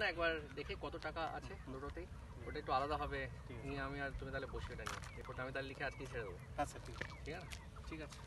না একবার দেখে কত টাকা আছে দুটোতেই। ওটা একটু আলাদা হবে। নিয়ে আমি আর তুমি তাহলে বসে এটা নিয়ে। রিপোর্ট আমি তাহলে লিখে আজকেই ছেড়ে দেবো। আচ্ছা ঠিক আছে। ঠিক আছে? ঠিক আছে।